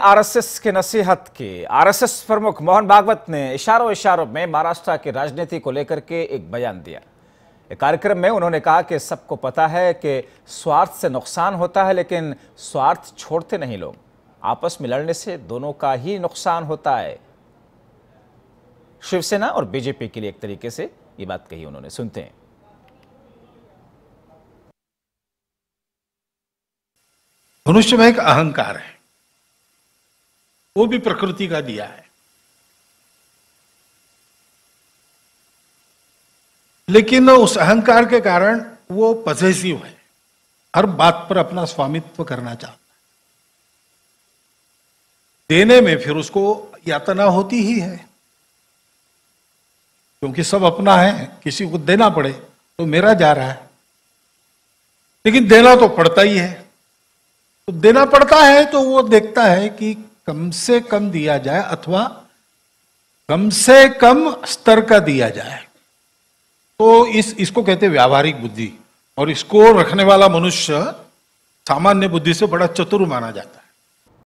RSS के नसीहत की। आरएसएस प्रमुख मोहन भागवत ने इशारों इशारों में महाराष्ट्र की राजनीति को लेकर के एक बयान दिया। एक कार्यक्रम में उन्होंने कहा कि सबको पता है कि स्वार्थ से नुकसान होता है, लेकिन स्वार्थ छोड़ते नहीं लोग। आपस में लड़ने से दोनों का ही नुकसान होता है। शिवसेना और बीजेपी के लिए एक तरीके से ये बात कही उन्होंने। सुनते हैं। मनुष्य में एक अहंकार है। वो भी प्रकृति का दिया है। लेकिन उस अहंकार के कारण वो पजेसिव है। हर बात पर अपना स्वामित्व करना चाहता है। देने में फिर उसको यातना होती ही है। क्योंकि सब अपना है, किसी को देना पड़े तो मेरा जा रहा है। लेकिन देना तो पड़ता ही है। तो देना पड़ता है तो वो देखता है कि कम से कम दिया जाए अथवा कम से कम स्तर का दिया जाए। तो इस, इसको कहते व्यावहारिक बुद्धि। और इसको रखने वाला मनुष्य सामान्य बुद्धि से बड़ा चतुर माना जाता है।